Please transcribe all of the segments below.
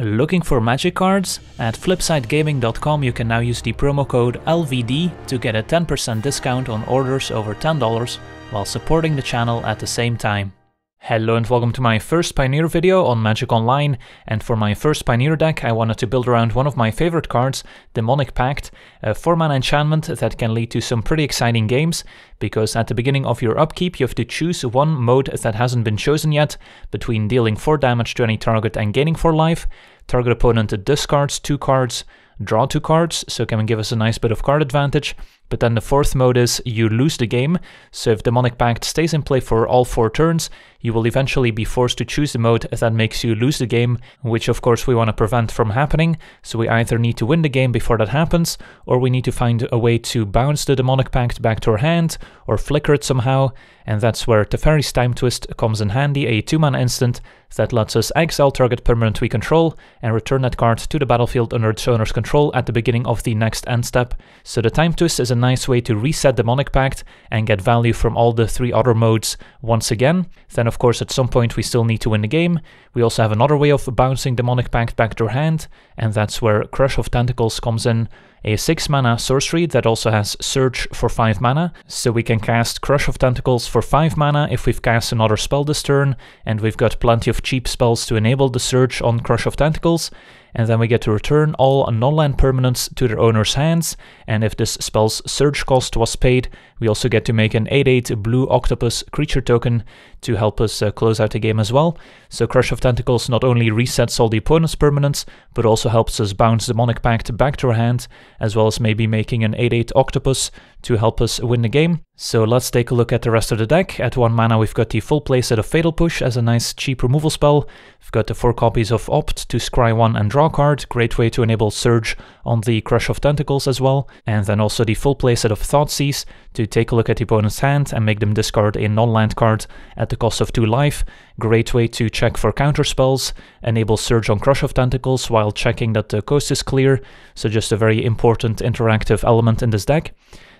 Looking for magic cards? At flipsidegaming.com you can now use the promo code LVD to get a 10% discount on orders over $10 while supporting the channel at the same time. Hello and welcome to my first Pioneer video on Magic Online, and for my first Pioneer deck I wanted to build around one of my favorite cards, Demonic Pact, a 4-mana enchantment that can lead to some pretty exciting games, because at the beginning of your upkeep you have to choose one mode that hasn't been chosen yet, between dealing 4 damage to any target and gaining 4 life, target opponent discards 2 cards, draw 2 cards, so can give us a nice bit of card advantage, but then the fourth mode is you lose the game, so if Demonic Pact stays in play for all 4 turns, you will eventually be forced to choose the mode that makes you lose the game, which of course we want to prevent from happening, so we either need to win the game before that happens, or we need to find a way to bounce the Demonic Pact back to our hand, or flicker it somehow, and that's where Teferi's Time Twist comes in handy, a 2-mana instant that lets us exile target permanent we control, and return that card to the battlefield under its owner's control at the beginning of the next end step. So the Time Twist is a nice way to reset Demonic Pact and get value from all the three other modes once again. Then of course at some point we still need to win the game. We also have another way of bouncing Demonic Pact back to our hand, and that's where Crush of Tentacles comes in, a 6 mana sorcery that also has Surge for 5 mana, so we can cast Crush of Tentacles for 5 mana if we've cast another spell this turn, and we've got plenty of cheap spells to enable the Surge on Crush of Tentacles, and then we get to return all non-land permanents to their owner's hands, and if this spell's surge cost was paid, we also get to make an 8-8 blue octopus creature token to help us uh, close out the game as well. So Crush of Tentacles not only resets all the opponent's permanents, but also helps us bounce Demonic Pact back to our hand, as well as maybe making an 8-8 octopus to help us win the game. So let's take a look at the rest of the deck. At 1 mana we've got the full playset of Fatal Push as a nice cheap removal spell. We've got the 4 copies of Opt to scry 1 and draw a card, great way to enable Surge on the Crush of Tentacles as well. And then also the full playset of Thoughtseize to take a look at the opponent's hand and make them discard a non-land card at cost of 2 life. Great way to check for counter spells, enable Surge on Crush of Tentacles while checking that the coast is clear, so just a very important interactive element in this deck.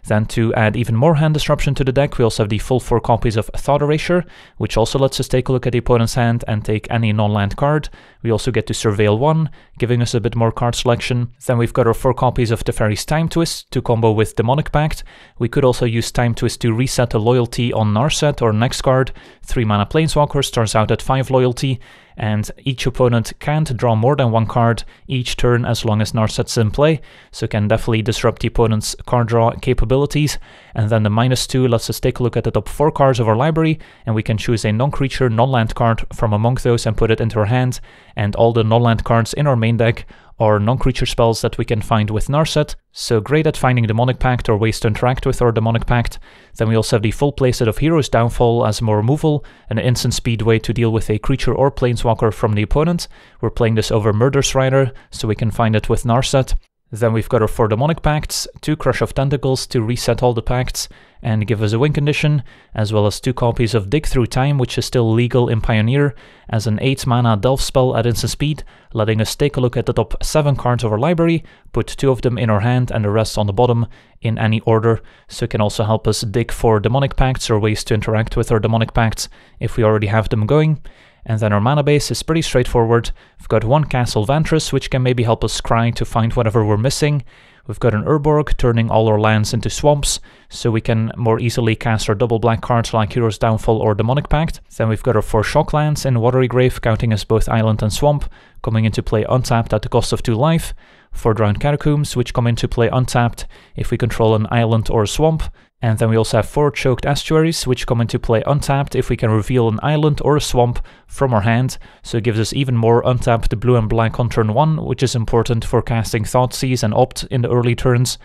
Then to add even more hand disruption to the deck, we also have the full 4 copies of Thought Erasure, which also lets us take a look at the opponent's hand and take any non-land card. We also get to Surveil 1, giving us a bit more card selection. Then we've got our 4 copies of Teferi's Time Twist to combo with Demonic Pact. We could also use Time Twist to reset a loyalty on Narset or next card. 3 mana Planeswalker starts out at 5 loyalty, and each opponent can't draw more than one card each turn as long as Narset's in play, so can definitely disrupt the opponent's card draw capabilities. And then the minus 2 lets us take a look at the top 4 cards of our library, and we can choose a non-creature, non-land card from among those and put it into our hand, and all the non-land cards in our main deck or non-creature spells that we can find with Narset, so great at finding Demonic Pact or ways to interact with our Demonic Pact. Then we also have the full playset of Hero's Downfall as more removal, an instant speed way to deal with a creature or planeswalker from the opponent. We're playing this over Murderous Rider, so we can find it with Narset. Then we've got our four Demonic Pacts, two Crush of Tentacles to reset all the pacts and give us a win condition, as well as two copies of Dig Through Time, which is still legal in Pioneer, as an 8 mana Delve spell at instant speed, letting us take a look at the top 7 cards of our library, put two of them in our hand and the rest on the bottom in any order, so it can also help us dig for Demonic Pacts or ways to interact with our Demonic Pacts if we already have them going. And then our mana base is pretty straightforward. We've got one Castle Vantress, which can maybe help us scry to find whatever we're missing. We've got an Urborg, turning all our lands into swamps, so we can more easily cast our double black cards like Hero's Downfall or Demonic Pact. Then we've got our four shock lands in Watery Grave, counting as both island and swamp, coming into play untapped at the cost of 2 life. Four Drowned Catacombs, which come into play untapped if we control an island or a swamp. And then we also have four choked estuaries, which come into play untapped if we can reveal an island or a swamp from our hand, so it gives us even more untapped the blue and black on turn 1, which is important for casting Thoughtseize and Opt in the early turns.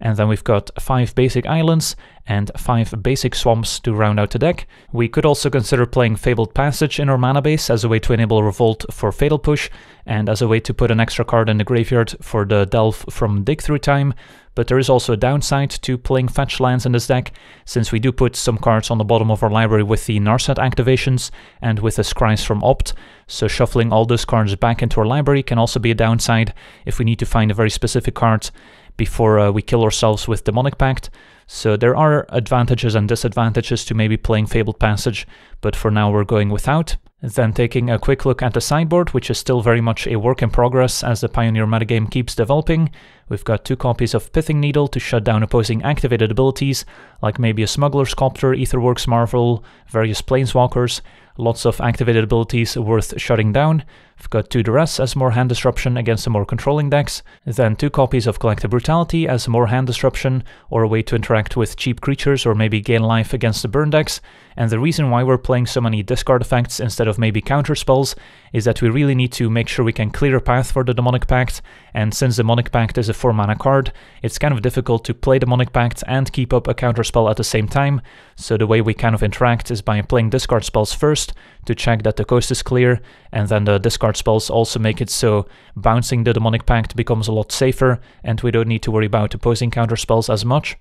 And then we've got 5 basic islands and 5 basic swamps to round out the deck. We could also consider playing Fabled Passage in our mana base as a way to enable Revolt for Fatal Push, and as a way to put an extra card in the graveyard for the Delve from Dig Through Time, but there is also a downside to playing fetch lands in this deck, since we do put some cards on the bottom of our library with the Narset activations and with the Scries from Opt, so shuffling all those cards back into our library can also be a downside if we need to find a very specific card before uh, we kill ourselves with Demonic Pact. So there are advantages and disadvantages to maybe playing Fabled Passage, but for now we're going without. Then taking a quick look at the sideboard, which is still very much a work in progress as the Pioneer metagame keeps developing. We've got two copies of Pithing Needle to shut down opposing activated abilities, like maybe a Smuggler's Copter, Aetherworks Marvel, various Planeswalkers, lots of activated abilities worth shutting down. I've got two Duress as more hand disruption against the more controlling decks, then two copies of Collective Brutality as more hand disruption or a way to interact with cheap creatures or maybe gain life against the burn decks. And the reason why we're playing so many discard effects instead of maybe counter spells is that we really need to make sure we can clear a path for the Demonic Pact, and since Demonic Pact is a 4 mana card, it's kind of difficult to play Demonic Pact and keep up a counter spell at the same time, so the way we kind of interact is by playing discard spells first to check that the coast is clear, and then the discard spells also make it so bouncing the Demonic Pact becomes a lot safer, and we don't need to worry about opposing counter spells as much.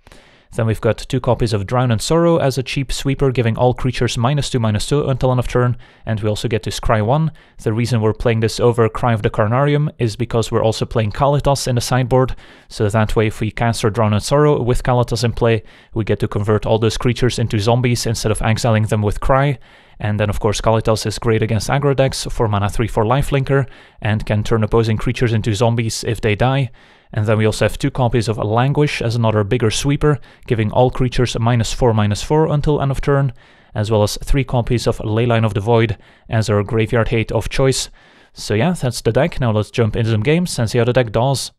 Then we've got two copies of Drown in Sorrow as a cheap sweeper, giving all creatures minus 2 minus 2 until end of turn, and we also get to Scry 1. The reason we're playing this over Cry of the Carnarium is because we're also playing Kalitas in the sideboard, so that way if we cast our Drown in Sorrow with Kalitas in play, we get to convert all those creatures into zombies instead of exiling them with Cry, and then of course Kalitas is great against aggro decks, for mana 3 for lifelinker, and can turn opposing creatures into zombies if they die. And then we also have two copies of Languish as another bigger sweeper, giving all creatures a minus 4 minus 4 until end of turn, as well as three copies of Leyline of the Void as our graveyard hate of choice. So yeah, that's the deck. Now let's jump into some games and see how the deck does.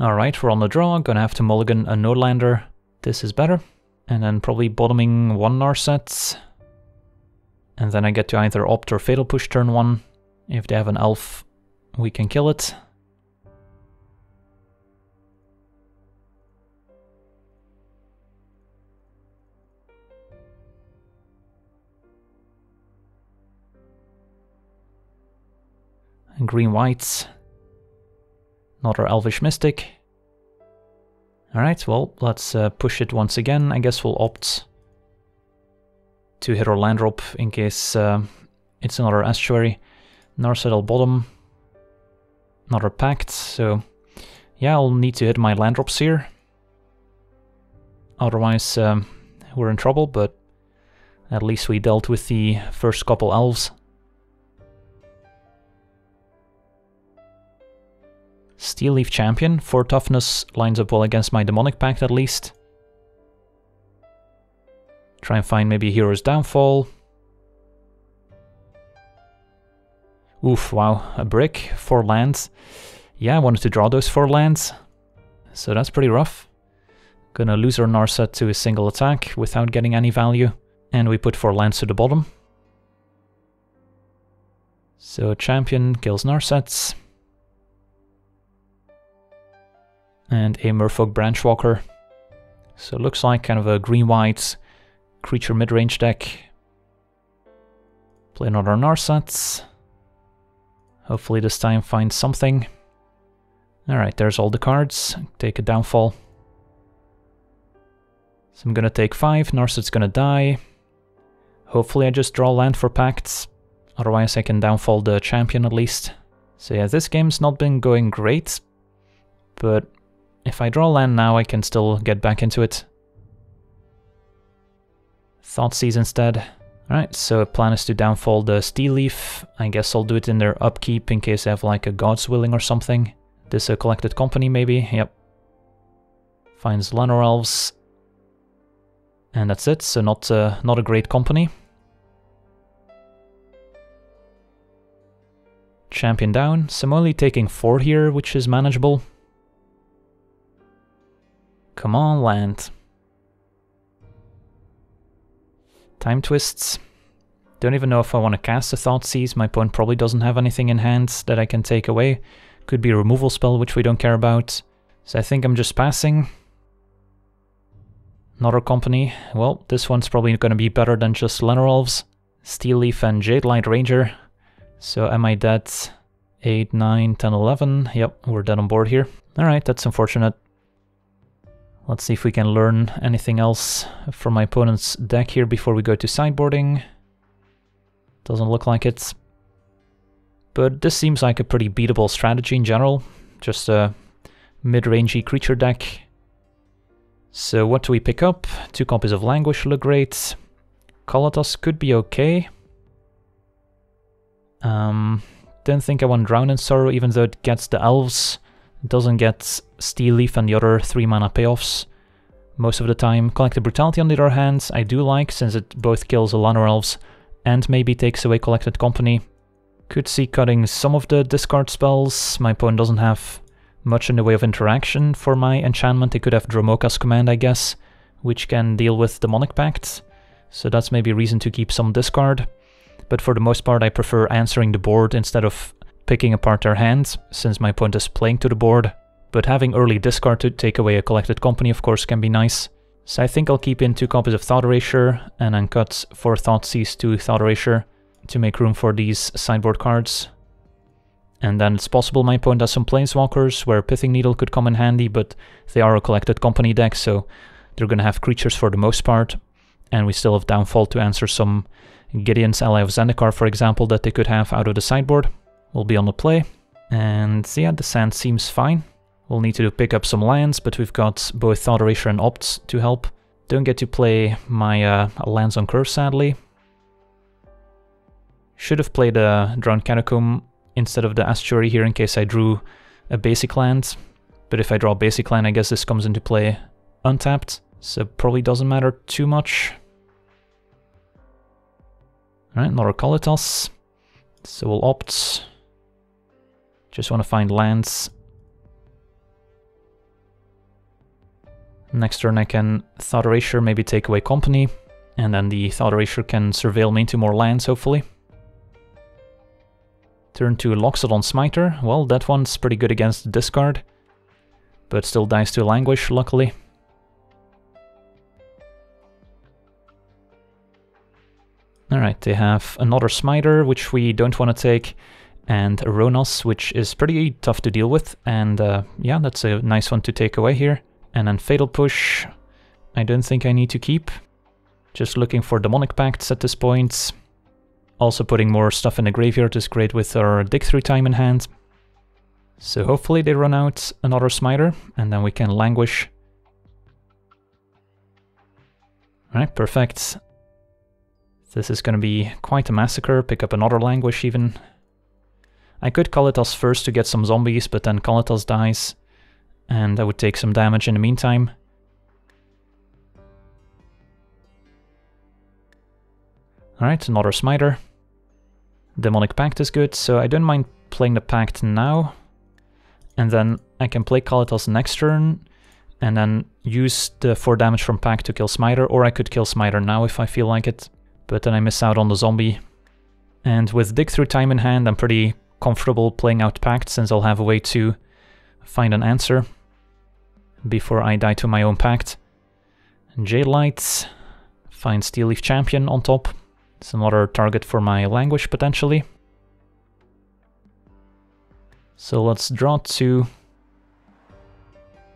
Alright, we're on the draw, gonna have to mulligan a Nordlander. This is better. And then probably bottoming one Narset. And then I get to either opt or Fatal Push turn 1. If they have an elf, we can kill it. and green whites. Another Elvish Mystic. Alright, well, let's uh, push it once again. I guess we'll opt to hit our land drop in case uh, it's another estuary. Narsettle bottom. Another pact, so yeah, I'll need to hit my land drops here. Otherwise, um, we're in trouble, but at least we dealt with the first couple elves. Steel Leaf Champion. For toughness, lines up well against my Demonic Pact at least. Try and find maybe Hero's Downfall. Oof, wow, a brick, four lands. Yeah, I wanted to draw those four lands. So that's pretty rough. Gonna lose our Narset to a single attack without getting any value. And we put four lands to the bottom. So a champion kills Narsets. and a Merfolk Branchwalker. So it looks like kind of a green-white creature mid-range deck. Play another Narsets. Hopefully this time find something. Alright, there's all the cards. Take a downfall. So I'm gonna take 5, Narset's gonna die. Hopefully I just draw land for pacts. Otherwise I can downfall the champion at least. So yeah, this game's not been going great. But if I draw land now, I can still get back into it. Thoughtseize instead. Alright, so plan is to downfall the Steel Leaf. I guess I'll do it in their upkeep in case they have like a God's Willing or something. This a collected company maybe, yep. Finds Llanowar Elves. And that's it, so not, uh, not a great company. Champion down, so I'm only taking 4 here, which is manageable. Come on, land. Time twists. Don't even know if I want to cast a Thoughtseize. My opponent probably doesn't have anything in hand that I can take away. Could be a removal spell, which we don't care about. So I think I'm just passing. Another company. Well, this one's probably going to be better than just Llanowar Elves. Steel Leaf and Jadelight Ranger. So am I dead? 8, 9, 10, 11. Yep, we're dead on board here. Alright, that's unfortunate. Let's see if we can learn anything else from my opponent's deck here before we go to sideboarding. Doesn't look like it. But this seems like a pretty beatable strategy in general. Just a mid-rangey creature deck. So what do we pick up? Two copies of Languish look great. Kalitas could be okay. Um, didn't think I want Drown in Sorrow, even though it gets the Elves. Doesn't get Steel Leaf and the other 3 mana payoffs most of the time. Collective Brutality on the other hand, I do like, since it both kills Llanowar Elves and maybe takes away Collected Company. Could see cutting some of the discard spells. My opponent doesn't have much in the way of interaction for my enchantment. They could have Dromoka's Command, I guess, which can deal with Demonic Pact. So that's maybe a reason to keep some discard. But for the most part, I prefer answering the board instead of picking apart their hands, since my point is playing to the board. But having early discard to take away a collected company, of course, can be nice. So I think I'll keep in two copies of Thought Erasure and then cut four Thoughtseize to Thought Erasure to make room for these sideboard cards. And then it's possible my opponent has some Planeswalkers where Pithing Needle could come in handy, but they are a collected company deck, so they're going to have creatures for the most part. And we still have Downfall to answer some Gideon's Ally of Zendikar, for example, that they could have out of the sideboard. Will be on the play. And yeah, the sand seems fine. We'll need to pick up some lands, but we've got both Thought and Opt to help. Don't get to play my uh, lands on curve, sadly. Should have played a Drowned Catacomb instead of the Estuary here in case I drew a basic land. But if I draw a basic land, I guess this comes into play untapped, so probably doesn't matter too much. Alright, another Kalitas. So we'll opt. Just want to find lands. Next turn I can Thought Erasure, maybe take away company, and then the Thought Erasure can surveil me into more lands, hopefully. Turn to Loxodon Smiter. Well, that one's pretty good against the discard, but still dies to Languish, luckily. Alright, they have another Smiter, which we don't want to take, and Rhonas, which is pretty tough to deal with, and uh, yeah, that's a nice one to take away here. And then Fatal Push, I don't think I need to keep. Just looking for Demonic Pacts at this point. Also putting more stuff in the graveyard is great with our dig through time in hand. So hopefully they run out another smiter and then we can languish. Alright, perfect. This is gonna be quite a massacre, pick up another languish even. I could call Kalitas first to get some zombies, but then Kalitas dies, and I would take some damage in the meantime. Alright, another smiter. Demonic Pact is good, so I don't mind playing the Pact now. And then I can play Kalitas next turn, and then use the 4 damage from Pact to kill Smiter, or I could kill Smiter now if I feel like it, but then I miss out on the zombie. And with Dig Through Time in hand, I'm pretty comfortable playing out Pact, since I'll have a way to find an answer before I die to my own Pact. Jadelights, find Steel Leaf Champion on top. It's another target for my languish, potentially. So let's draw two.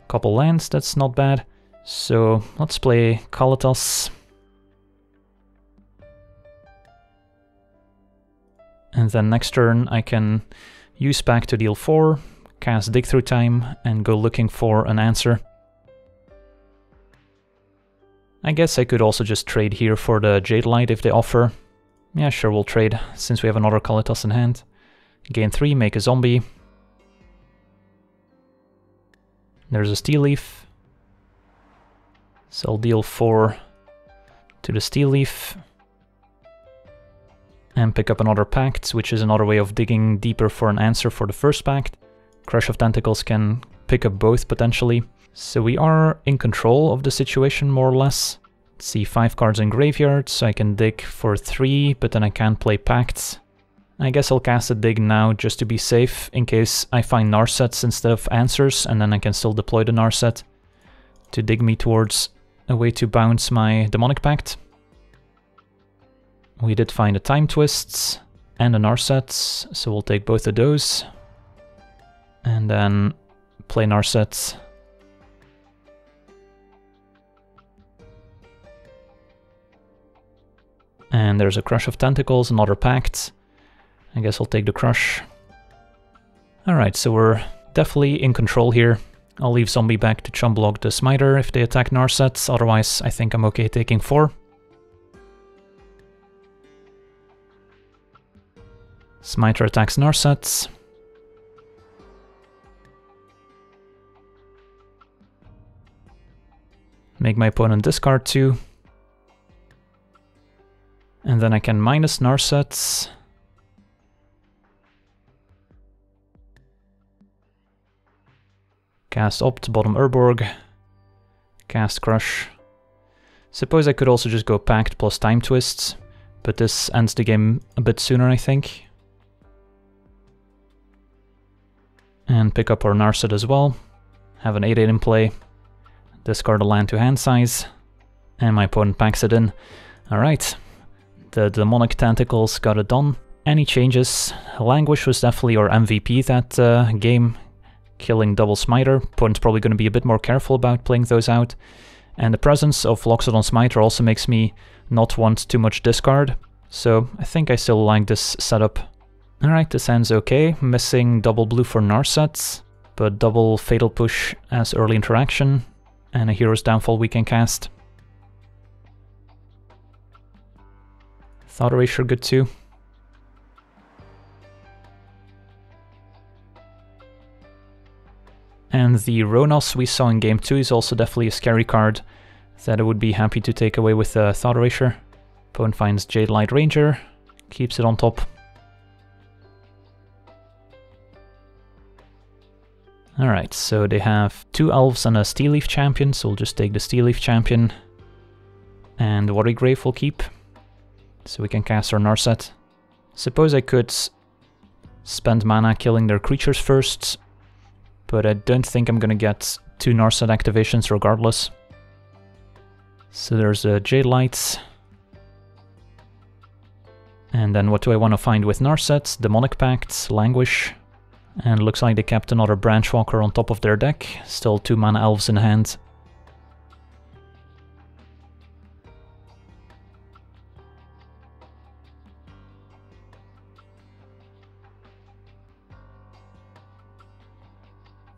Couple lands, that's not bad. So let's play Kalitas. And then next turn I can use Pact to deal 4, cast Dig Through Time, and go looking for an answer. I guess I could also just trade here for the Jadelight if they offer. Yeah, sure, we'll trade, since we have another Kalitas in hand. Gain 3, make a zombie. There's a Steel Leaf. So I'll deal 4 to the Steel Leaf. And pick up another Pact, which is another way of digging deeper for an answer for the first Pact. Crush of Tentacles can pick up both, potentially. So we are in control of the situation, more or less. See, five cards in graveyard, so I can dig for three, but then I can't play Pacts. I guess I'll cast a dig now just to be safe, in case I find Narsets instead of answers, and then I can still deploy the Narset to dig me towards a way to bounce my Demonic Pact. We did find a Time Twists and a Narset, so we'll take both of those. And then play Narsets. And there's a Crush of Tentacles, another Pact. I guess I'll take the Crush. Alright, so we're definitely in control here. I'll leave Zombie back to chum block the Smiter if they attack Narsets, otherwise I think I'm okay taking 4. Smiter attacks Narset. Make my opponent discard two. And then I can minus Narset. Cast Opt, bottom Urborg. Cast Crush. Suppose I could also just go Pact plus Time Twists, but this ends the game a bit sooner, I think. And pick up our Narset as well. Have an 8-8 in play. Discard a land to hand size. And my opponent packs it in. Alright. The Demonic Tentacles got it done. Any changes? Languish was definitely our MVP that uh, game killing double smiter. Opponent's probably going to be a bit more careful about playing those out. And the presence of Loxodon Smiter also makes me not want too much discard. So I think I still like this setup. Alright, this ends okay. Missing double blue for Narsets, but double Fatal Push as early interaction, and a Hero's Downfall we can cast. Thought Erasure good too. And the Rhonas we saw in game 2 is also definitely a scary card that I would be happy to take away with the Thought Erasure. Opponent finds Jadelight Ranger, keeps it on top. Alright, so they have two Elves and a Steel Leaf Champion, so we'll just take the Steel Leaf Champion. And Grave will keep, so we can cast our Narset. Suppose I could spend mana killing their creatures first, but I don't think I'm gonna get two Narset activations regardless. So there's a Jadelights. And then what do I want to find with Narset? Demonic Pact, Languish. And looks like they kept another Branchwalker on top of their deck. Still two mana elves in hand.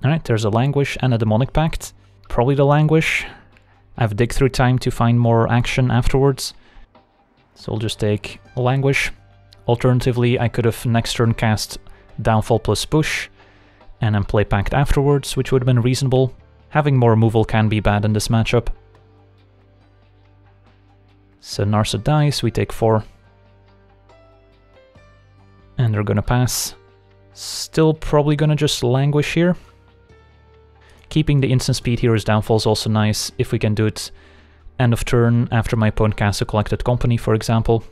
Alright, there's a Languish and a Demonic Pact. Probably the Languish. I have Dig Through Time to find more action afterwards. So I'll just take Languish. Alternatively, I could have next turn cast Downfall plus Push, and then play Pact afterwards, which would have been reasonable. Having more removal can be bad in this matchup. So Narsa dies, we take 4. And they're gonna pass. Still probably gonna just languish here. Keeping the instant speed here is downfall is also nice, if we can do it end of turn after my opponent casts a collected company, for example.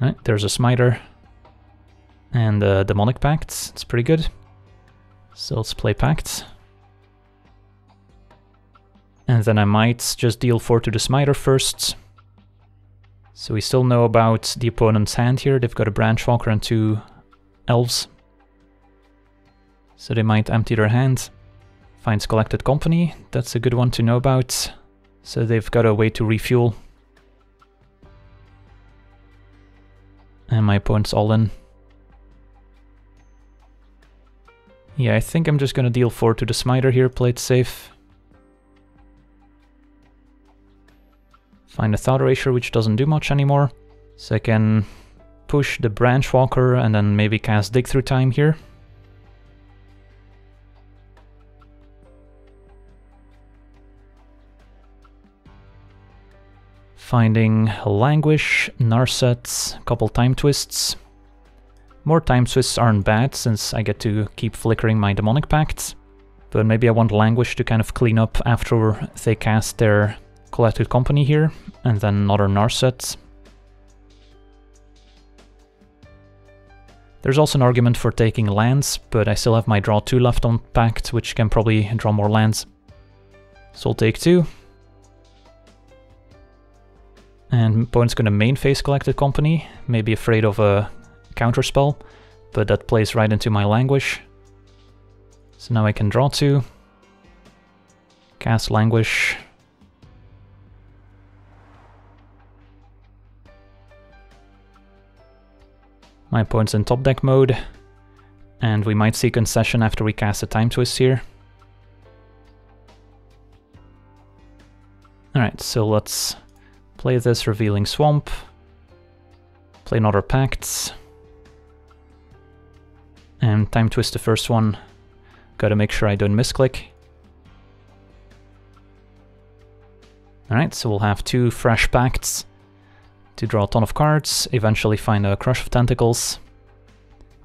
Right, there's a smiter. And a demonic pact, it's pretty good. So let's play pact. And then I might just deal 4 to the smiter first. So we still know about the opponent's hand here, they've got a branchwalker and two elves. So they might empty their hand. Finds collected company, that's a good one to know about. So they've got a way to refuel. And my opponent's all in. Yeah, I think I'm just gonna deal 4 to the smiter here, play it safe. Find a Thought Erasure, which doesn't do much anymore. So I can push the Branchwalker and then maybe cast Dig Through Time here. Finding Languish, Narset, couple Time Twists. More Time Twists aren't bad, since I get to keep flickering my Demonic Pact. But maybe I want Languish to kind of clean up after they cast their Collected Company here, and then another Narset. There's also an argument for taking lands, but I still have my draw 2 left on Pact, which can probably draw more lands. So I'll take 2. And opponent's gonna main phase Collected Company, maybe afraid of a counterspell, but that plays right into my Languish. So now I can draw two, cast Languish. My opponent's in top deck mode, and we might see concession after we cast a Time Twist here. Alright, so let's play this Revealing Swamp. Play another Pact. And time twist the first one. Gotta make sure I don't misclick. Alright, so we'll have two fresh pacts to draw a ton of cards, eventually find a Crush of Tentacles.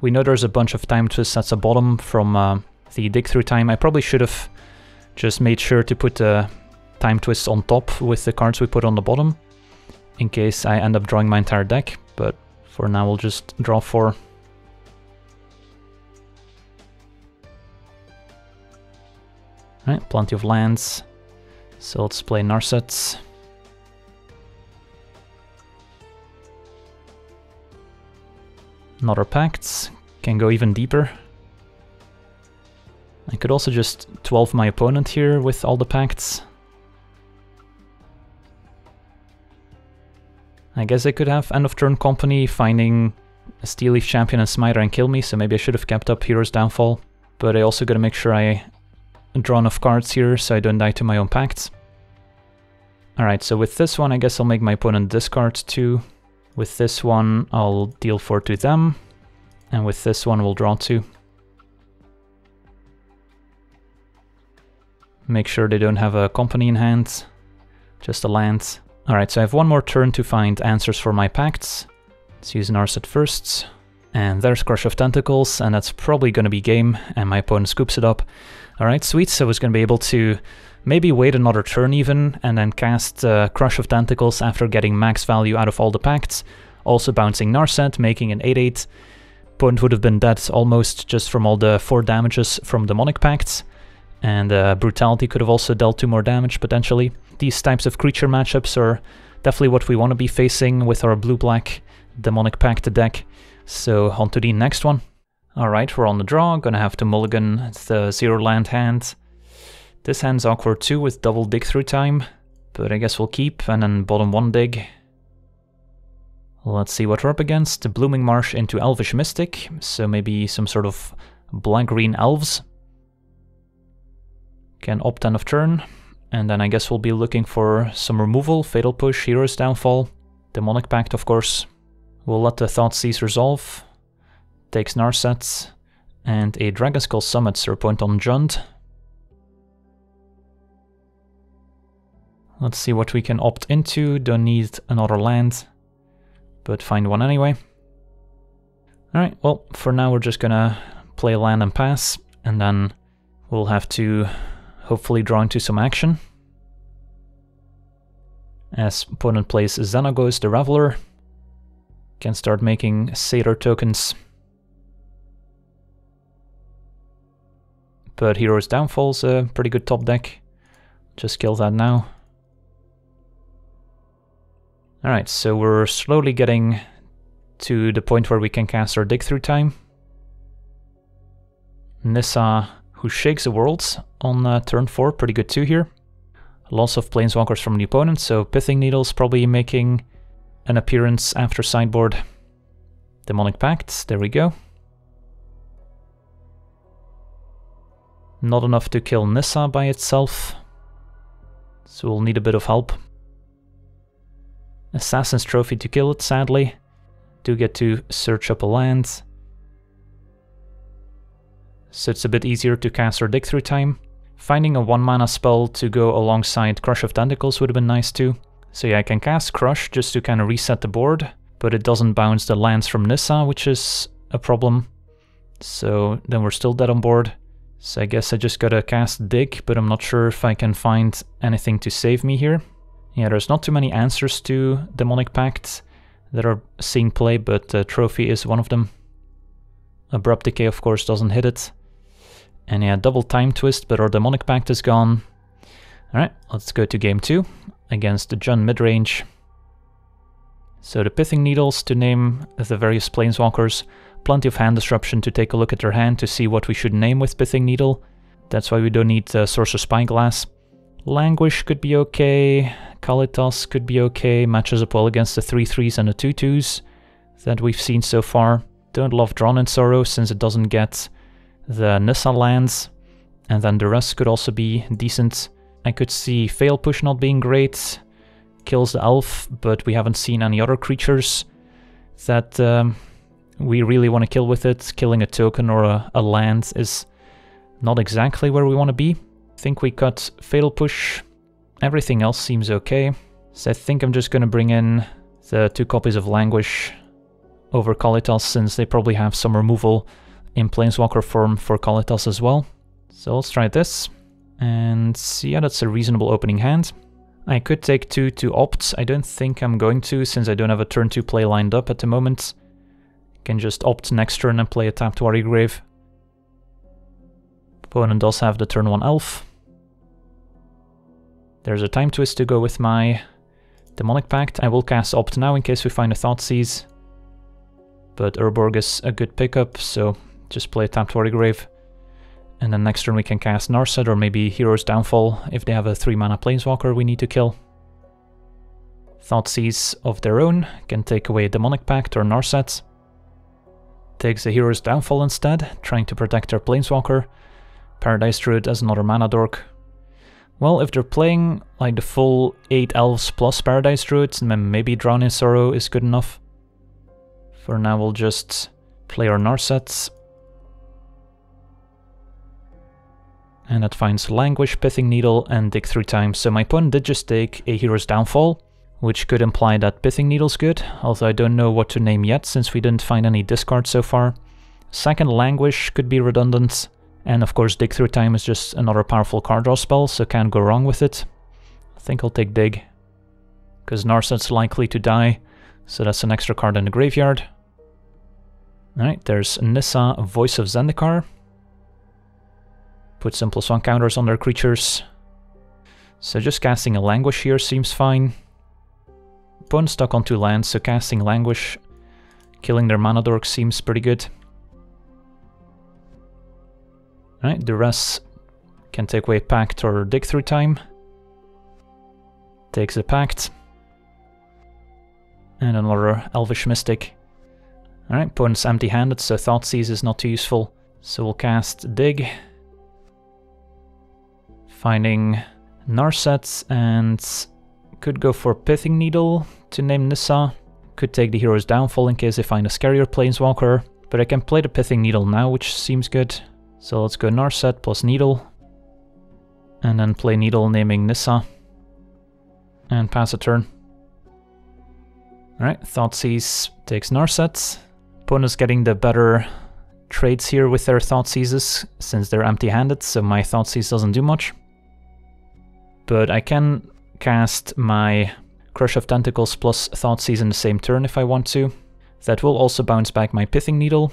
We know there's a bunch of time twists at the bottom from uh, the dig through time. I probably should have just made sure to put the time twists on top with the cards we put on the bottom, in case I end up drawing my entire deck, but for now we'll just draw four. Alright, plenty of lands. So let's play Narset. Another Pacts. Can go even deeper. I could also just 12 my opponent here with all the Pacts. I guess I could have End of Turn Company finding a Steel Leaf Champion and Smiter and kill me, so maybe I should have kept up Hero's Downfall. But I also gotta make sure I draw enough cards here so I don't die to my own pacts. Alright, so with this one I guess I'll make my opponent discard 2. With this one I'll deal 4 to them. And with this one we'll draw 2. Make sure they don't have a company in hand. Just a land. Alright, so I have one more turn to find answers for my pacts. Let's use Narset first. And there's Crush of Tentacles, and that's probably going to be game, and my opponent scoops it up. Alright, sweet, so I was going to be able to maybe wait another turn even, and then cast uh, Crush of Tentacles after getting max value out of all the pacts, also bouncing Narset, making an 8-8. Opponent would have been dead almost just from all the 4 damages from Demonic Pacts, and uh, Brutality could have also dealt 2 more damage potentially. These types of creature matchups are definitely what we want to be facing with our blue-black Demonic Pact deck. So on to the next one. Alright, we're on the draw, gonna have to mulligan the zero land hand. This hand's awkward too with double dig through time, but I guess we'll keep and then bottom one dig. Let's see what we're up against. Blooming Marsh into Elvish Mystic, so maybe some sort of black-green elves. Can opt end of turn, and then I guess we'll be looking for some removal, Fatal Push, Hero's Downfall, Demonic Pact of course. We'll let the Thoughtseize resolve, takes Narset, and a Dragonskull Summits her on Jund. Let's see what we can opt into, don't need another land, but find one anyway. Alright, well, for now we're just gonna play land and pass, and then we'll have to hopefully draw to some action. As opponent plays Xenagos the Reveler, can start making Satyr tokens But Hero's Downfall's a pretty good top deck. Just kill that now. Alright, so we're slowly getting to the point where we can cast our Dig Through time. Nissa, who shakes the worlds on uh, turn 4, pretty good too here. Lots of Planeswalkers from the opponent, so Pithing Needles probably making an appearance after sideboard. Demonic Pact, there we go. Not enough to kill Nissa by itself. So we'll need a bit of help. Assassin's Trophy to kill it, sadly. Do get to search up a land. So it's a bit easier to cast or dig through time. Finding a 1 mana spell to go alongside Crush of Tentacles would have been nice too. So yeah, I can cast Crush just to kind of reset the board, but it doesn't bounce the lands from Nissa, which is a problem. So then we're still dead on board. So I guess I just gotta cast Dig, but I'm not sure if I can find anything to save me here. Yeah, there's not too many answers to Demonic Pact that are seeing play, but uh, Trophy is one of them. Abrupt Decay, of course, doesn't hit it. And yeah, double Time Twist, but our Demonic Pact is gone. Alright, let's go to game 2 against the Jund midrange. So the Pithing Needles, to name the various Planeswalkers, Plenty of hand disruption to take a look at their hand to see what we should name with Pithing Needle. That's why we don't need uh, Sorcerous Spyglass. Languish could be okay, Kalitas could be okay, matches up well against the 3-3s and the 2-2s that we've seen so far. Don't love Drown in Sorrow since it doesn't get the Nissa lands, and then the rest could also be decent. I could see Fatal Push not being great, kills the elf, but we haven't seen any other creatures that um, we really want to kill with it. Killing a token or a, a land is not exactly where we want to be. I think we got Fatal Push. Everything else seems okay. So I think I'm just going to bring in the two copies of Languish over Kalitas since they probably have some removal in Planeswalker form for Kalitas as well. So let's try this. And yeah, that's a reasonable opening hand. I could take two to opt. I don't think I'm going to since I don't have a turn 2 play lined up at the moment. Can just opt next turn and play a tapped Watery Grave. Opponent does have the turn 1 elf. There's a time twist to go with my Demonic Pact. I will cast Opt now in case we find a Thoughtseize. But Urborg is a good pickup, so just play tapped Watery Grave. And then next turn we can cast Narset or maybe Hero's Downfall if they have a 3 mana Planeswalker we need to kill. Thoughtseize of their own can take away Demonic Pact or Narset. Takes the Hero's Downfall instead, trying to protect their Planeswalker. Paradise Druid as another mana dork. Well, if they're playing like the full 8 elves plus Paradise Druids, then maybe Drown in Sorrow is good enough. For now we'll just play our Narsets. And that finds Languish, Pithing Needle, and Dig Through Time. So my opponent did just take a Hero's Downfall, which could imply that Pithing Needle's good, although I don't know what to name yet since we didn't find any discard so far. Second Languish could be redundant, and of course Dig Through Time is just another powerful card draw spell, so can't go wrong with it. I think I'll take Dig, because Narset's likely to die, so that's an extra card in the graveyard. Alright, there's Nissa, Voice of Zendikar. Put some plus one counters on their creatures. So just casting a Languish here seems fine. Opponent stuck on two lands, so casting Languish, killing their mana dork seems pretty good. Right, the rest can take away Pact or Dig Through Time. Takes a Pact. And another Elvish Mystic. Alright, opponent's empty-handed, so Thoughtseize is not too useful. So we'll cast Dig. Finding Narsets and could go for Pithing Needle to name Nissa. Could take the Hero's Downfall in case they find a scarier Planeswalker. But I can play the Pithing Needle now, which seems good. So let's go Narset plus Needle. And then play Needle naming Nissa. And pass a turn. Alright, Thoughtseize takes Narset. Opponent's getting the better trades here with their Thoughtseizes, since they're empty-handed, so my Thoughtseize doesn't do much. But I can cast my Crush of Tentacles plus Thoughtseize in the same turn if I want to. That will also bounce back my Pithing Needle,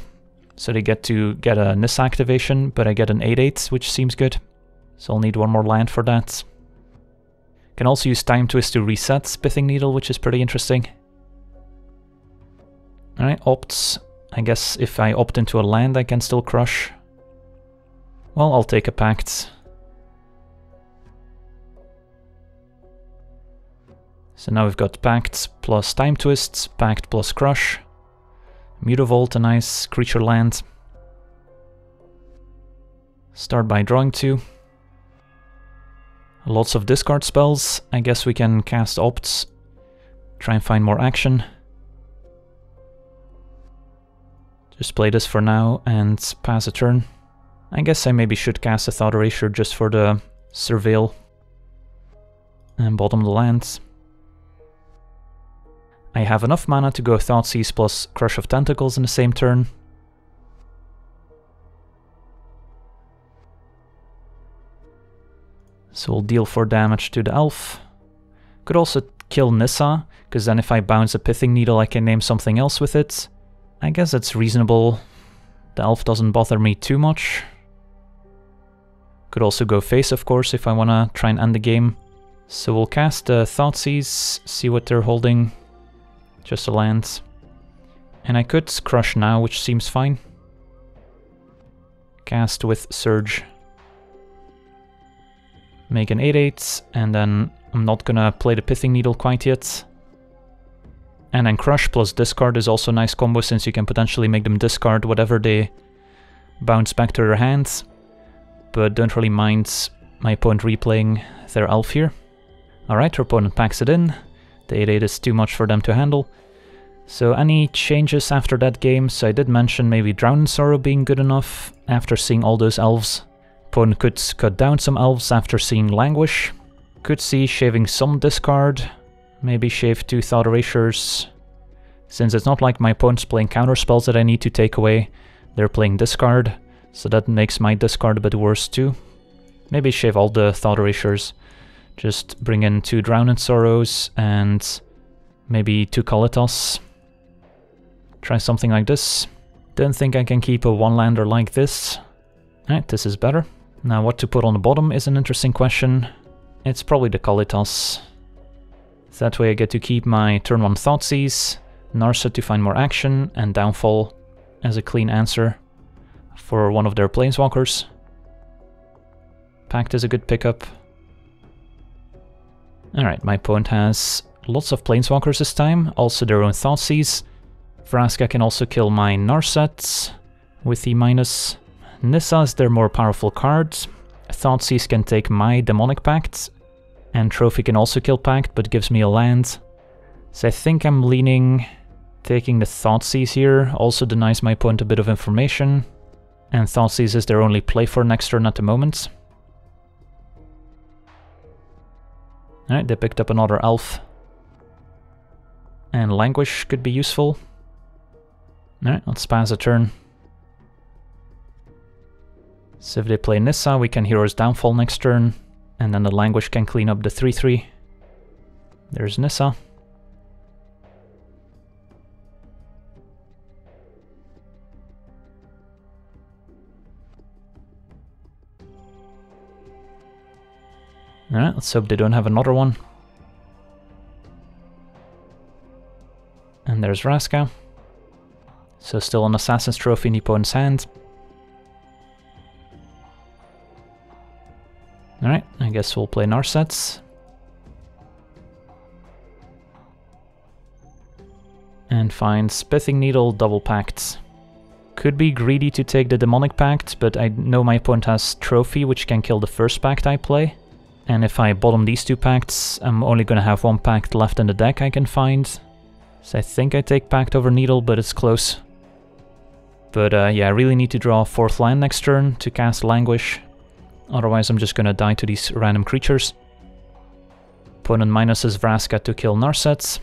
so they get to get a Nissa activation, but I get an 8-8, which seems good. So I'll need one more land for that. Can also use Time Twist to reset Pithing Needle, which is pretty interesting. Alright, opts. I guess if I opt into a land I can still crush. Well, I'll take a pact. So now we've got Pact plus Time Twists, Pact plus Crush. Mutavault, a nice creature land. Start by drawing two. Lots of discard spells. I guess we can cast Opts. Try and find more action. Just play this for now and pass a turn. I guess I maybe should cast a Thought Erasure just for the Surveil. And bottom the lands. I have enough mana to go Thoughtseize plus Crush of Tentacles in the same turn. So we'll deal 4 damage to the elf. Could also kill Nissa, because then if I bounce a Pithing Needle I can name something else with it. I guess it's reasonable. The elf doesn't bother me too much. Could also go face, of course, if I want to try and end the game. So we'll cast uh, Thoughtseize, see what they're holding. Just a land. And I could crush now, which seems fine. Cast with Surge. Make an 8-8, and then I'm not gonna play the Pithing Needle quite yet. And then Crush plus Discard is also a nice combo since you can potentially make them discard whatever they bounce back to their hands. But don't really mind my opponent replaying their elf here. Alright, her opponent packs it in. The 8-8 is too much for them to handle. So any changes after that game? So I did mention maybe Drown Sorrow being good enough after seeing all those elves. Opponent could cut down some elves after seeing Languish. Could see shaving some discard. Maybe shave two Thought Erasures. Since it's not like my opponent's playing counter spells that I need to take away, they're playing discard. So that makes my discard a bit worse too. Maybe shave all the Thought Erasures. Just bring in two Drown in Sorrows and maybe two Kalitas. Try something like this. Don't think I can keep a one-lander like this. Alright, this is better. Now what to put on the bottom is an interesting question. It's probably the Kalitas. That way I get to keep my turn 1 Thoughtseize, Narset to find more action, and Downfall as a clean answer for one of their Planeswalkers. Pact is a good pickup. Alright, my opponent has lots of Planeswalkers this time, also their own Thoughtseize. Vraska can also kill my Narsets with the minus. Nissa is their more powerful card. Thoughtseize can take my Demonic Pact, and Trophy can also kill Pact, but gives me a land. So I think I'm leaning taking the Thoughtseize here, also denies my opponent a bit of information. And Thoughtseize is their only play for next turn at the moment. Alright, they picked up another elf. And Languish could be useful. Alright, let's pass a turn. So if they play Nissa, we can Hero's Downfall next turn, and then the Languish can clean up the 3-3. There's Nissa. Alright, let's hope they don't have another one. And there's Vraska. So still an Assassin's Trophy in opponent's hand. Alright, I guess we'll play Narsets. And find Pithing Needle double pact. Could be greedy to take the Demonic Pact, but I know my opponent has Trophy, which can kill the first pact I play. And if I bottom these two pacts, I'm only gonna have one pact left in the deck I can find. So I think I take Pact over Needle, but it's close. But uh, yeah, I really need to draw a fourth land next turn to cast Languish. Otherwise I'm just gonna die to these random creatures. Opponent minuses Vraska to kill Narsets.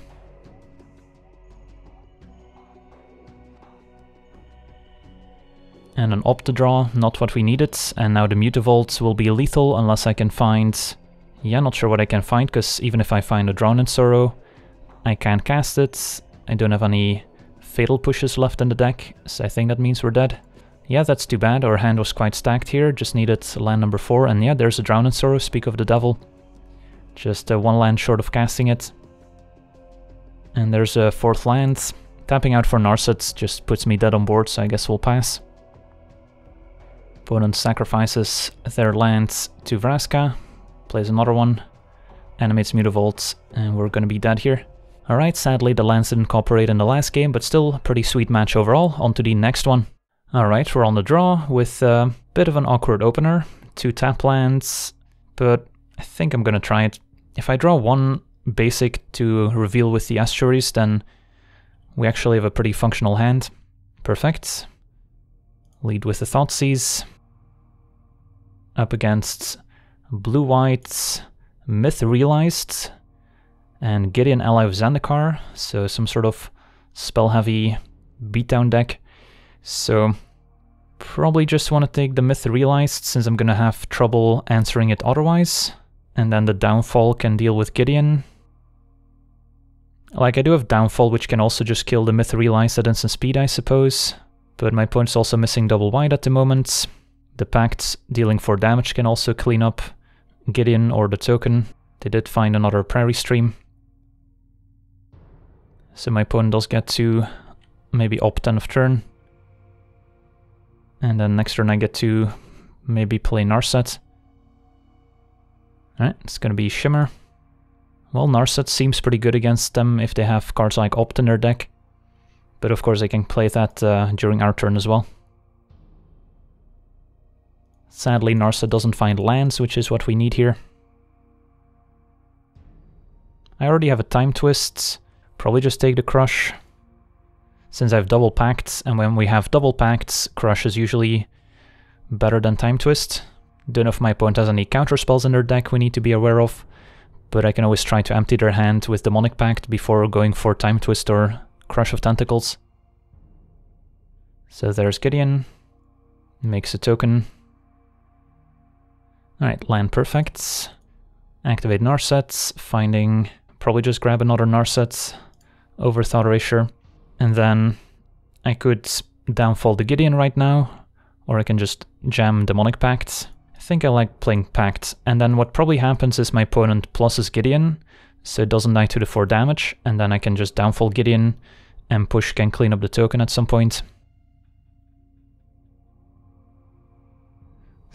And an Opt to draw, not what we needed, and now the Mutavault will be lethal unless I can find... Yeah, not sure what I can find, because even if I find a Drown in Sorrow, I can't cast it. I don't have any Fatal Pushes left in the deck, so I think that means we're dead. Yeah, that's too bad, our hand was quite stacked here, just needed land number 4, and yeah, there's a Drown in Sorrow, speak of the devil. Just uh, one land short of casting it. And there's a fourth land. Tapping out for Narset just puts me dead on board, so I guess we'll pass. Opponent sacrifices their lands to Vraska, plays another one, animates Mutavault, and we're gonna be dead here. Alright, sadly the lands didn't cooperate in the last game, but still pretty sweet match overall. On to the next one. Alright, we're on the draw with a bit of an awkward opener. Two tap lands, but I think I'm gonna try it. If I draw one basic to reveal with the estuaries, then we actually have a pretty functional hand. Perfect. Lead with the Thoughtseize up against Blue White's Myth Realized, and Gideon Ally of Zendikar, so some sort of spell-heavy beatdown deck. So probably just want to take the Myth Realized since I'm gonna have trouble answering it otherwise. And then the Downfall can deal with Gideon. Like, I do have Downfall, which can also just kill the Myth Realized at instant speed, I suppose. But my opponent's also missing double white at the moment. The Pacts dealing 4 damage can also clean up Gideon or the token. They did find another Prairie Stream. So my opponent does get to maybe opt end of turn. And then next turn I get to maybe play Narset. Alright, it's gonna be Shimmer. Well, Narset seems pretty good against them if they have cards like Opt in their deck. But of course I can play that uh, during our turn as well. Sadly, Narset doesn't find lands, which is what we need here. I already have a Time Twist. Probably just take the Crush. since I have double pacts, and when we have double pacts, Crush is usually better than Time Twist. Don't know if my opponent has any counter spells in their deck we need to be aware of, but I can always try to empty their hand with Demonic Pact before going for Time Twist or Crush of Tentacles. So there's Gideon, makes a token. Alright, land perfects. Activate Narsets, finding, probably just grab another Narset over Thought Erasure. And then I could downfall the Gideon right now, or I can just jam Demonic Pact. I think I like playing Pact, and then what probably happens is my opponent pluses Gideon, so it doesn't die to the 4 damage, and then I can just downfall Gideon and push can clean up the token at some point.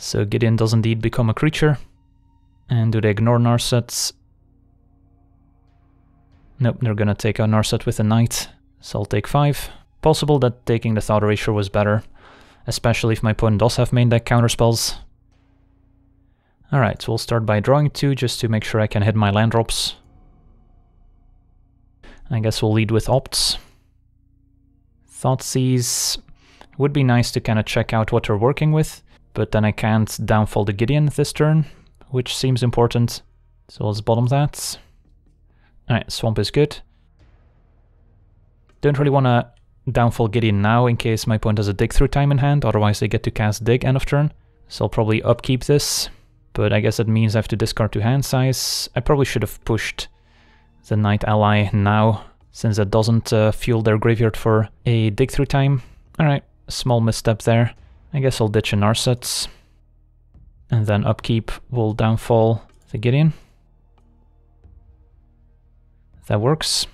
So Gideon does indeed become a creature. And do they ignore Narsets? Nope, they're gonna take a Narset with a Knight, so I'll take 5. Possible that taking the Thought Erasure was better, especially if my opponent does have main deck counterspells. Alright, so we'll start by drawing 2 just to make sure I can hit my land drops. I guess we'll lead with Opts. Thoughtseize would be nice to kind of check out what we're working with but then I can't downfall the Gideon this turn, which seems important. So let's bottom that. Alright, Swamp is good. Don't really want to downfall Gideon now in case my opponent has a dig through time in hand, otherwise they get to cast dig end of turn. So I'll probably upkeep this, but I guess that means I have to discard to hand size. I probably should have pushed the Knight Ally now, since that doesn't uh, fuel their graveyard for a dig through time. Alright, small misstep there. I guess I'll ditch an Narsets. And then upkeep will downfall the Gideon. That works.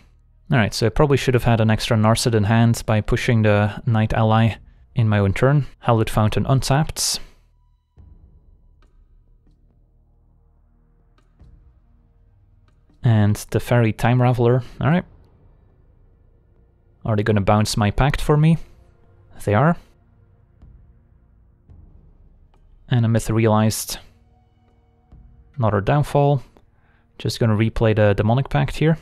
Alright, so I probably should have had an extra Narset in hand by pushing the Knight Ally in my own turn. Hallowed Fountain untapped. And the Teferi Time Raveler. Alright. Are they gonna bounce my Pact for me? They are. And a myth realized. Another downfall. Just gonna replay the Demonic Pact here.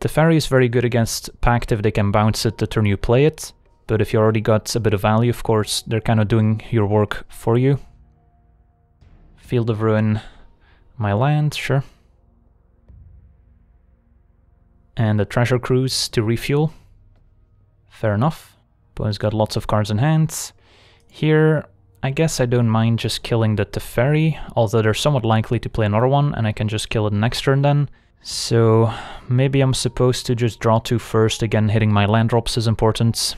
The Teferi is very good against Pact if they can bounce it the turn you play it, but if you already got a bit of value, of course, they're kind of doing your work for you. Field of Ruin, my land, sure. And a Treasure Cruise to refuel. Fair enough. Opponent's got lots of cards in hand. Here, I guess I don't mind just killing the Teferi, although they're somewhat likely to play another one, and I can just kill it next turn then. So maybe I'm supposed to just draw two first, again hitting my land drops is important.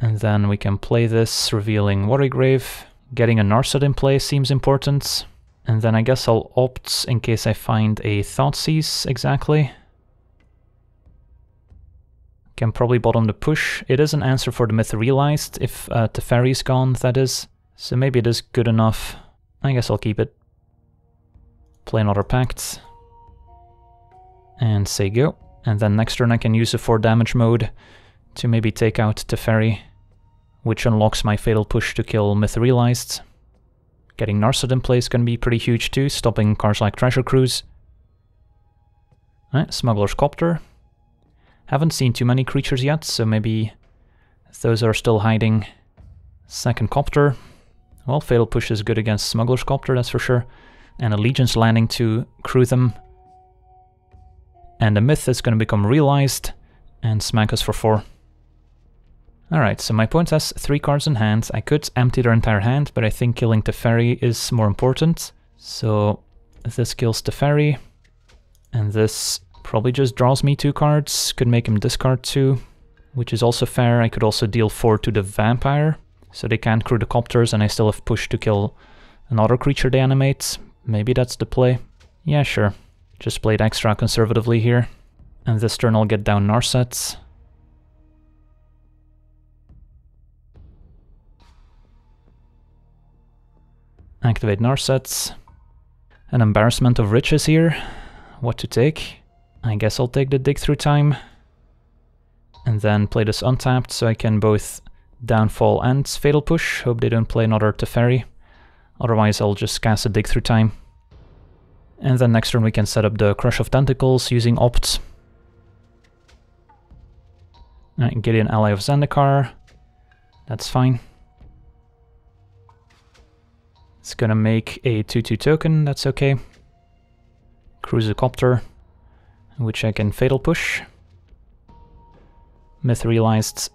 And then we can play this, revealing Grave. Getting a Narset in play seems important. And then I guess I'll opt in case I find a Thoughtseize exactly. Can probably bottom the push. It is an answer for the myth realized, if uh, Teferi's gone, that is. So maybe it is good enough. I guess I'll keep it. Play another pact. And say go. And then next turn I can use a 4 damage mode to maybe take out Teferi, which unlocks my Fatal Push to kill Myth Realized. Getting Narset in play is going to be pretty huge too, stopping cards like Treasure Cruise. Smuggler's Copter. Haven't seen too many creatures yet, so maybe those are still hiding. Second Copter. Well, Fatal Push is good against Smuggler's Copter, that's for sure. And a Legion's Landing to crew them. And the Myth is going to become realized and smack us for 4. Alright, so my opponent has 3 cards in hand. I could empty their entire hand, but I think killing Teferi is more important. So this kills Teferi, and this Probably just draws me two cards, could make him discard two, which is also fair. I could also deal four to the Vampire, so they can't crew the Copters and I still have push to kill another creature they animate. Maybe that's the play. Yeah, sure. Just played extra conservatively here. And this turn I'll get down Narsets. Activate Narsets. An embarrassment of riches here. What to take? I guess I'll take the dig through time and then play this untapped so I can both downfall and fatal push. Hope they don't play another Teferi. Otherwise I'll just cast a dig through time. And then next turn we can set up the Crush of Tentacles using Opt. Right, Gideon ally of Zendikar. That's fine. It's gonna make a 2-2 token, that's okay. Cruiser which I can Fatal Push. Myth Realized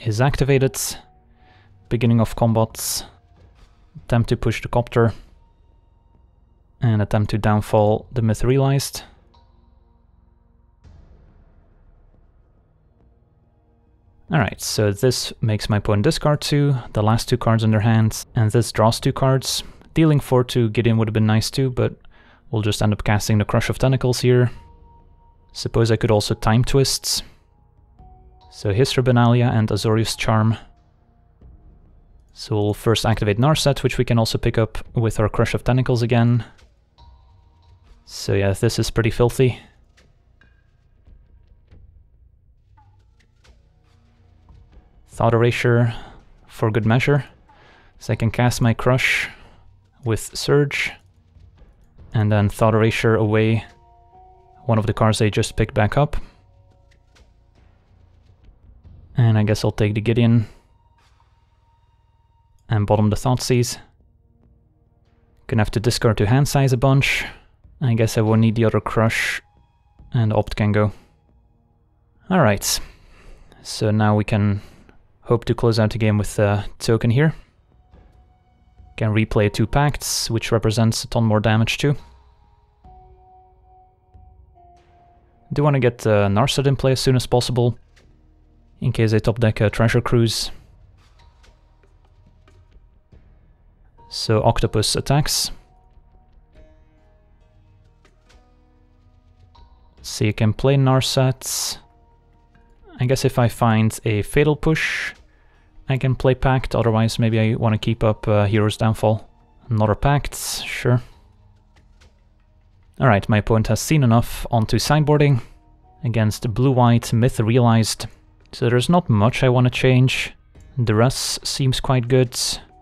is activated. Beginning of combat. Attempt to push the copter. And attempt to downfall the Myth Realized. Alright, so this makes my opponent discard two, the last two cards in their hands, and this draws two cards. Dealing 4 to Gideon would have been nice too, but we'll just end up casting the Crush of Tentacles here. Suppose I could also Time Twists. So Benalia and Azorius Charm. So we'll first activate Narset, which we can also pick up with our Crush of Tentacles again. So yeah, this is pretty filthy. Thought Erasure for good measure. So I can cast my Crush with Surge, and then Thought Erasure away one of the cars I just picked back up. And I guess I'll take the Gideon and bottom the Thoughtseize. Gonna have to discard to hand size a bunch. I guess I won't need the other Crush and Opt can go. Alright, so now we can Hope to close out the game with a token here. Can replay two pacts, which represents a ton more damage too. Do want to get uh, Narset in play as soon as possible, in case I top deck a Treasure Cruise. So Octopus attacks. So you can play Narset. I guess if I find a Fatal Push, I can play Pact, otherwise maybe I want to keep up uh, Hero's Downfall. Another Pact, sure. Alright, my opponent has seen enough onto sideboarding against blue-white Myth Realized. So there's not much I want to change. The rest seems quite good.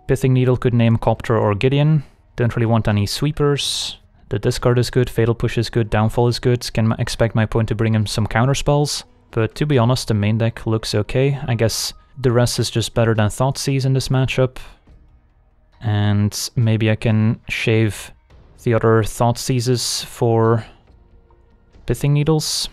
Pithing Needle could name Copter or Gideon. Don't really want any sweepers. The discard is good, Fatal Push is good, Downfall is good. Can expect my opponent to bring him some counter spells. But to be honest, the main deck looks okay. I guess the rest is just better than Thoughtseize in this matchup. And maybe I can shave the other Thoughtseizes for Pithing Needles.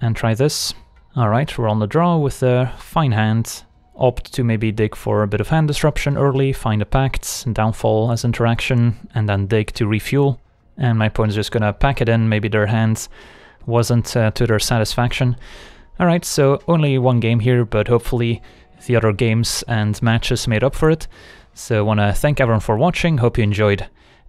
And try this. Alright, we're on the draw with a fine hand. Opt to maybe dig for a bit of hand disruption early, find a pact, downfall as interaction, and then dig to refuel. And my opponent's just gonna pack it in, maybe their hand wasn't uh, to their satisfaction. Alright, so only one game here, but hopefully the other games and matches made up for it. So I want to thank everyone for watching, hope you enjoyed,